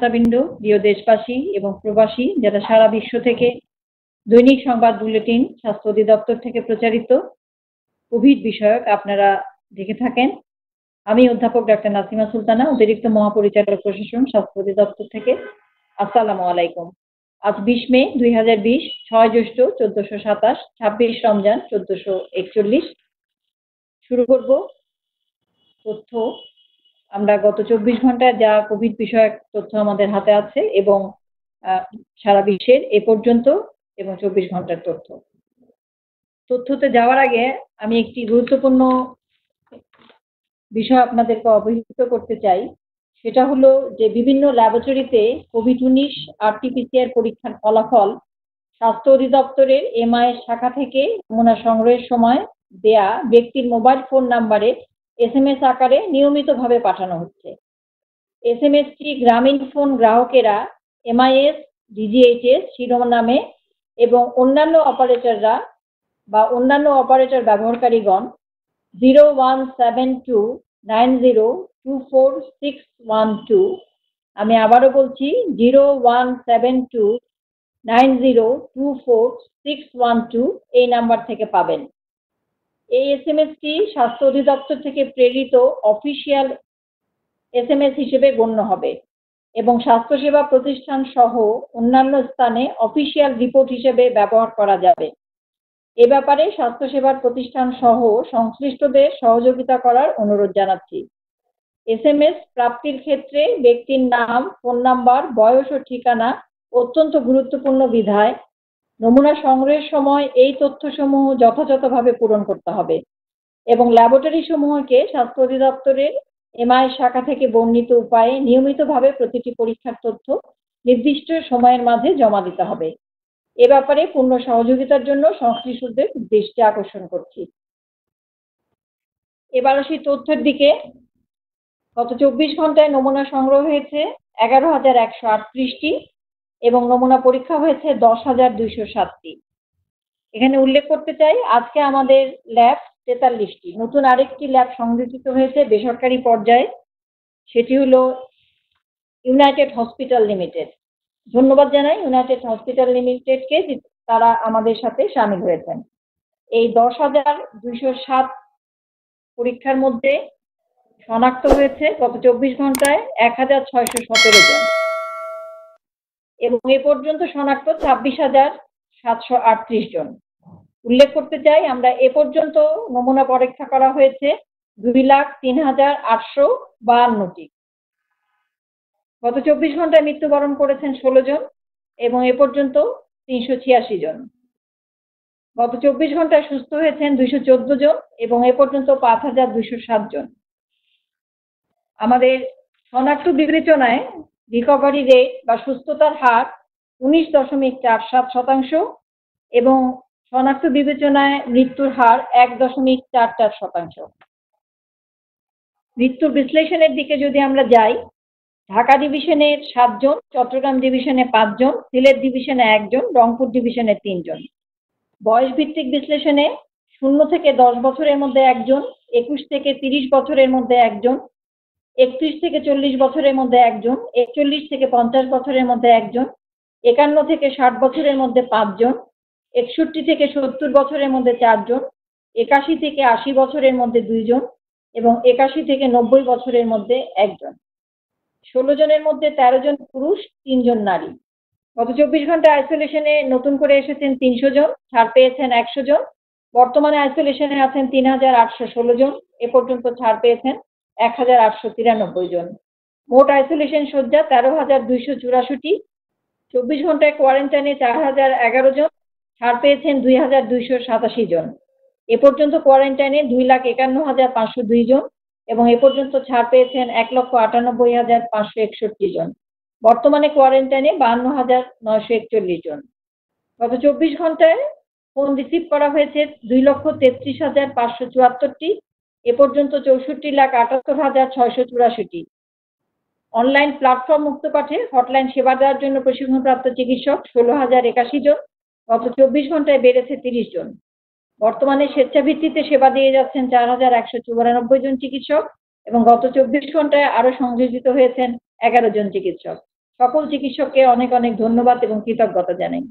শ্রোতাবৃন্দ প্রিয় দেশবাসী এবং প্রবাসী, যারা সারা বিশ্ব থেকে দৈনিক সংবাদ বুলেটিন, স্বাস্থ্য অধিদপ্তর থেকে প্রচারিত কোভিড বিষয়ক আপনারা দেখে থাকেন। আমি অধ্যাপক ডাক্তার নাসিমা সুলতানা, অতিরিক্ত মহাপরিচালক প্রশাসন, স্বাস্থ্য অধিদপ্তর থেকে। আসসালামু আলাইকুম। আজ বিশ মে দুই হাজার বিশ, ছয় জ্যৈষ্ঠ চোদ্দশো সাতাশ, ছাব্বিশ রমজান চোদ্দশো একচল্লিশ। শুরু করব তথ্য আমরা গত চব্বিশ ঘন্টায় যা কোভিড বিষয়ক তথ্য আমাদের হাতে আছে এবং সারা বিশ্বের এ পর্যন্ত এবং চব্বিশ ঘণ্টার তথ্য। তথ্যতে যাওয়ার আগে আমি একটি গুরুত্বপূর্ণ বিষয় আপনাদেরকে অবহিত করতে চাই। সেটা হলো যে বিভিন্ন ল্যাবরেটরিতে কোভিড উনিশ আরটিপিসিআর পরীক্ষার ফলাফল স্বাস্থ্য অধিদপ্তরের এমআই শাখা থেকে নমুনা সংগ্রহের সময় দেয়া ব্যক্তির মোবাইল ফোন নাম্বারে এস এম এস আকারে নিয়মিতভাবে পাঠানো হচ্ছে। এস এম এসটি গ্রামীণ ফোন গ্রাহকেরা এমআইএস ডিজিএইচএস শিরোনামে এবং অন্যান্য অপারেটররা বা অন্যান্য operator ব্যবহারকারীগণ zero one seven two nine zero two four six one two. আমি আবারও বলছি, zero one seven two nine zero two four six one two এই নাম্বার থেকে পাবেন। এই এস এম এসটি স্বাস্থ্য অধিদপ্তর থেকে প্রেরিত অফিসিয়াল এস এম এস হিসেবে গণ্য হবে এবং স্বাস্থ্যসেবা প্রতিষ্ঠান সহ অন্যান্য স্থানে অফিসিয়াল রিপোর্ট হিসেবে ব্যবহার করা যাবে। এ ব্যাপারে স্বাস্থ্যসেবার প্রতিষ্ঠান সহ সংশ্লিষ্টদের সহযোগিতা করার অনুরোধ জানাচ্ছি। এস এম এস প্রাপ্তির ক্ষেত্রে ব্যক্তির নাম, ফোন নাম্বার, বয়স ও ঠিকানা অত্যন্ত গুরুত্বপূর্ণ বিধায় নমুনা সংগ্রহের সময় এই তথ্যসমূহ যথাযথভাবে পূরণ করতে হবে এবং ল্যাবরেটরি সমূহকে স্বাস্থ্য অধিদপ্তরের এমআই শাখা থেকে বর্ণিত উপায়ে নিয়মিতভাবে প্রতিটি পরীক্ষার তথ্য নির্দিষ্ট সময়ের মাঝে জমা দিতে হবে। এ ব্যাপারে পূর্ণ সহযোগিতার জন্য সংশ্লিষ্টদের দৃষ্টি আকর্ষণ করছি। এবার আসি তথ্যের দিকে। গত চব্বিশ ঘন্টায় নমুনা সংগ্রহ হয়েছে এগারো হাজার একশো আটত্রিশটি। এবং নমুনা পরীক্ষা হয়েছে দশ হাজার দুইশো সাতটি। এখানে উল্লেখ করতে চাই, আজকে আমাদের ল্যাব তেতাল্লিশটি। নতুন আরেকটি ল্যাব সংযোজিত হয়েছে বেসরকারি পর্যায়ে, সেটি হলো ইউনাইটেড হসপিটাল লিমিটেড। ধন্যবাদ জানাই ইউনাইটেড হসপিটাল লিমিটেডকে তারা আমাদের সাথে সামিল হয়েছেন। এই দশ হাজার দুইশো সাত পরীক্ষার মধ্যে শনাক্ত হয়েছে গত চব্বিশ ঘন্টায় এক হাজার ছয়শো সতেরো জন। এবং এ পর্যন্ত শনাক্ত ছাব্বিশ হাজার সাতশো আটত্রিশ জন। উল্লেখ করতে চাই, আমরা এ পর্যন্ত নমুনা পরীক্ষা করা হয়েছে দুই লাখ তিন হাজার আটশো বাহান্নটি গত চব্বিশ ঘন্টায় মৃত্যুবরণ করেছেন ষোলো জন এবং এ পর্যন্ত তিনশো ছিয়াশি জন। গত চব্বিশ ঘন্টায় সুস্থ হয়েছেন দুইশো চোদ্দ জন এবং এ পর্যন্ত পাঁচ হাজার দুইশো সাত জন। আমাদের শনাক্ত বিবেচনায় রিকভারি রেট বা সুস্থতার হার উনিশ দশমিক চার সাত শতাংশ এবং শনাক্ত বিবেচনায় মৃত্যুর হার এক দশমিক চার চার শতাংশ। মৃত্যুর বিশ্লেষণের দিকে যদি আমরা যাই, ঢাকা ডিভিশনের সাতজন, চট্টগ্রাম ডিভিশনে পাঁচজন, সিলেট ডিভিশনে একজন, রংপুর ডিভিশনে তিনজন। বয়স ভিত্তিক বিশ্লেষণে শূন্য থেকে দশ বছরের মধ্যে একজন, একুশ থেকে তিরিশ বছরের মধ্যে একজন একত্রিশ থেকে চল্লিশ বছরের মধ্যে একজন, একচল্লিশ থেকে পঞ্চাশ বছরের মধ্যে একজন, একান্ন থেকে ষাট বছরের মধ্যে পাঁচজন, একষট্টি থেকে সত্তর বছরের মধ্যে চারজন, একাশি থেকে আশি বছরের মধ্যে দুইজন এবং একাশি থেকে নব্বই বছরের মধ্যে একজন। ষোলো জনের মধ্যে তেরো জন পুরুষ তিনজন নারী। গত চব্বিশ ঘণ্টা আইসোলেশনে নতুন করে এসেছেন তিনশো জন, ছাড় পেয়েছেন একশো জন। বর্তমানে আইসোলেশনে আছেন তিন হাজার আটশো ষোলো জন, এ পর্যন্ত ছাড় পেয়েছেন এক হাজার আটশো তিরানব্বই জন। মোট আইসোলেশন শয্যা তেরো হাজার দুইশো চুরাশিটি। চব্বিশ ঘন্টায় কোয়ারেন্টাইনে চার হাজার এগারো জন। ছাড় পেয়েছেন দুই হাজার দুইশো সাতাশি জন। এ পর্যন্ত কোয়ারেন্টাইনে দুই লাখ একান্ন হাজার পাঁচশো দুই জন এবং এ পর্যন্ত ছাড় পেয়েছেন এক লক্ষ আটানব্বই হাজার পাঁচশো একষট্টি জন। বর্তমানে কোয়ারেন্টাইনে বাহান্ন হাজার নয়শো একচল্লিশ জন। গত চব্বিশ ঘন্টায় ফোন রিসিভ করা হয়েছে দুই লক্ষ তেত্রিশ হাজার পাঁচশো চুয়াত্তরটি। এ পর্যন্ত চৌষট্টি লাখ আটাত্তর হাজার ছয়শো চুরাশিটি। অনলাইন প্ল্যাটফর্ম মুক্ত পাঠে হটলাইন সেবা দেওয়ার জন্য প্রশিক্ষণপ্রাপ্ত চিকিৎসক ষোলো হাজার একাশি জন, গত চব্বিশ ঘন্টায় বেড়েছে তিরিশ জন। বর্তমানে স্বেচ্ছাভিত্তিতে সেবা দিয়ে যাচ্ছেন চার হাজার একশো চুরানব্বই জন চিকিৎসক এবং গত চব্বিশ ঘন্টায় আরও সংযোজিত হয়েছেন এগারো জন চিকিৎসক। সকল চিকিৎসককে অনেক অনেক ধন্যবাদ এবং কৃতজ্ঞতা জানাই।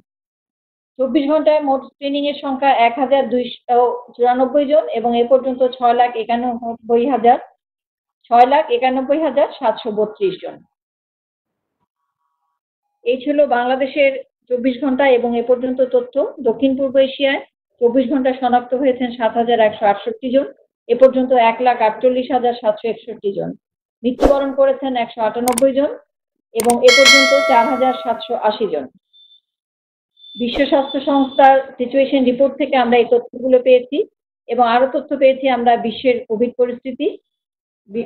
চব্বিশ ঘন্টায় মোট স্ক্রিনিং এর সংখ্যা এক হাজার দুইশো চুরানব্বই জন এবং এ পর্যন্ত ছয় লাখ একানব্বই হাজার, ছয় লাখ একানব্বই হাজার সাতশো বত্রিশ জন। এই ছিল বাংলাদেশের চব্বিশ ঘণ্টা এবং এ পর্যন্ত তথ্য। দক্ষিণ পূর্ব এশিয়ায় চব্বিশ ঘণ্টা শনাক্ত হয়েছেন সাত হাজার একশো আটষট্টি জন, এ পর্যন্ত এক লাখ আটচল্লিশ হাজার সাতশো একষট্টি জন। মৃত্যুবরণ করেছেন একশো আটানব্বই জন এবং এ পর্যন্ত চার হাজার সাতশো আশি জন। বিশ্ব স্বাস্থ্য সংস্থার সিচুয়েশন রিপোর্ট থেকে আমরা এই তথ্যগুলো পেয়েছি এবং আরও তথ্য পেয়েছি আমরা বিশ্বের কোভিড পরিস্থিতি।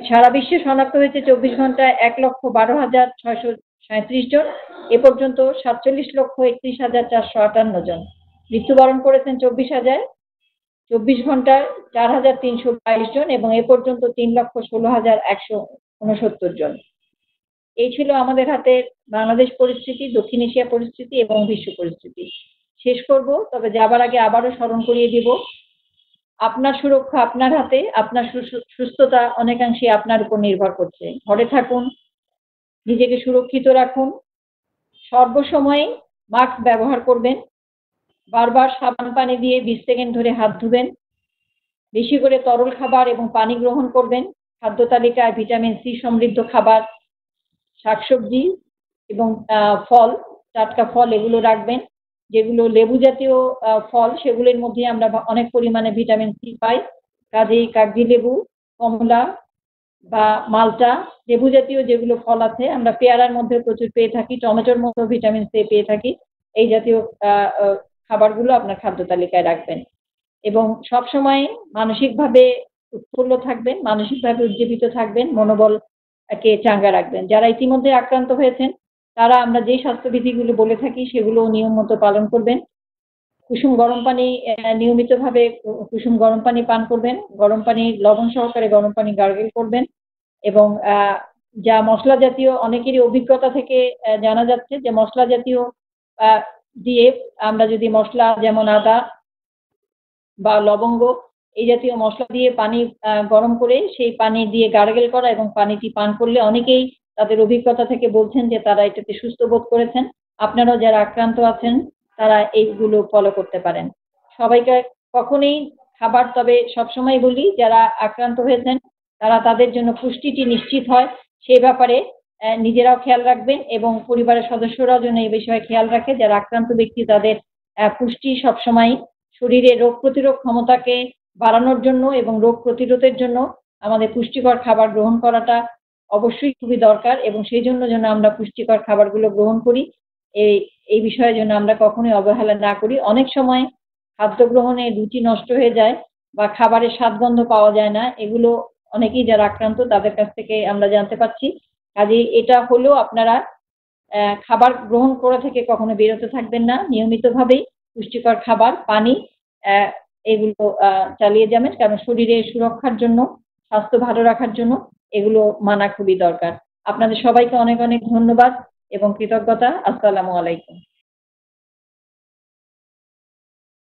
সারা বিশ্বে শনাক্ত হয়েছে চব্বিশ ঘন্টায় এক লক্ষ বারো হাজার ছয়শো সাঁত্রিশ জন। এ পর্যন্ত সাতচল্লিশ লক্ষ একত্রিশ হাজার চারশো আটান্ন জন। মৃত্যুবরণ করেছেন চব্বিশ হাজার। চব্বিশ ঘন্টায় চার হাজার তিনশো বাইশ জন এবং এ পর্যন্ত তিন লক্ষ ষোলো হাজার একশো উনসত্তর জন। এই ছিল আমাদের হাতে বাংলাদেশ পরিস্থিতি, দক্ষিণ এশিয়া পরিস্থিতি এবং বিশ্ব পরিস্থিতি। শেষ করব, তবে যাবার আগে আবারও স্মরণ করিয়ে দিব, আপনার সুরক্ষা আপনার হাতে, আপনার সুস্থতা অনেকাংশে আপনার উপর নির্ভর করছে। ঘরে থাকুন, নিজেকে সুরক্ষিত রাখুন সর্বসময় মাস্ক ব্যবহার করবেন, বারবার সাবান পানি দিয়ে বিশ সেকেন্ড ধরে হাত ধুবেন, বেশি করে তরল খাবার এবং পানি গ্রহণ করবেন, খাদ্য তালিকায় ভিটামিন সি সমৃদ্ধ খাবার শাকসবজি এবং ফল, টাটকা ফল এগুলো রাখবেন, যেগুলো লেবু জাতীয় ফল সেগুলোর মধ্যে আমরা অনেক পরিমাণে ভিটামিন সি পাই। কাজেই কাগজি লেবু, কমলা বা মালটা, লেবু জাতীয় যেগুলো ফল আছে, আমরা পেয়ারার মধ্যে প্রচুর পেয়ে থাকি, টমেটোর মধ্যেও ভিটামিন সি পেয়ে থাকি। এই জাতীয় খাবারগুলো আপনার খাদ্য তালিকায় রাখবেন। এবং সবসময় মানসিকভাবে উৎফুল্ল থাকবেন, মানসিকভাবে উজ্জীবিত থাকবেন মনোবলকে চাঙ্গা রাখবেন। যারা ইতিমধ্যে আক্রান্ত হয়েছেন, তারা আমরা যে স্বাস্থ্যবিধিগুলো বলে থাকি, সেগুলো নিয়ম মতো পালন করবেন। কুসুম গরম পানি নিয়মিতভাবে কুসুম গরম পানি পান করবেন। গরম পানি লবণ সহকারে গরম পানি গার্গেল করবেন এবং যা মশলা জাতীয়, অনেকেরই অভিজ্ঞতা থেকে জানা যাচ্ছে যে মশলা জাতীয় দিয়ে আমরা যদি মশলা যেমন আদা বা লবঙ্গ এই জাতীয় মশলা দিয়ে পানি গরম করে সেই পানি দিয়ে গার্গেল করা এবং পানিটি পান করলে অনেকেই তাদের অভিজ্ঞতা থেকে বলছেন যে তারা এটাতে সুস্থ বোধ করেছেন। আপনারাও যারা আক্রান্ত আছেন, তারা এইগুলো ফলো করতে পারেন। সবাইকে কখনোই খাবার, তবে সবসময় বলি, যারা আক্রান্ত হয়েছেন, তারা তাদের জন্য পুষ্টিটি নিশ্চিত হয়। সেই ব্যাপারে নিজেরাও খেয়াল রাখবেন এবং পরিবারের সদস্যরাও যেন এই বিষয়ে খেয়াল রাখে। যারা আক্রান্ত ব্যক্তি, তাদের পুষ্টি সবসময় শরীরে রোগ প্রতিরোধ ক্ষমতাকে বাড়ানোর জন্য এবং রোগ প্রতিরোধের জন্য আমাদের পুষ্টিকর খাবার গ্রহণ করাটা অবশ্যই খুবই দরকার এবং সেই জন্য যেন আমরা পুষ্টিকর খাবারগুলো গ্রহণ করি। এই এই বিষয়ে যেন আমরা কখনোই অবহেলা না করি। অনেক সময় খাদ্য গ্রহণে রুচি নষ্ট হয়ে যায় বা খাবারের স্বাদগন্ধ পাওয়া যায় না। এগুলো অনেকেই যারা আক্রান্ত তাদের কাছ থেকে আমরা জানতে পারছি। কাজে এটা হলেও আপনারা খাবার গ্রহণ করা থেকে কখনো বিরত থাকবেন না। নিয়মিতভাবেই পুষ্টিকর খাবার, পানি এগুলো চালিয়ে যাবেন। কারণ শরীরের সুরক্ষার জন্য, স্বাস্থ্য ভালো রাখার জন্য এগুলো মানা খুবই দরকার। আপনাদের সবাইকে অনেক অনেক ধন্যবাদ এবং কৃতজ্ঞতা। আসসালামু আলাইকুম।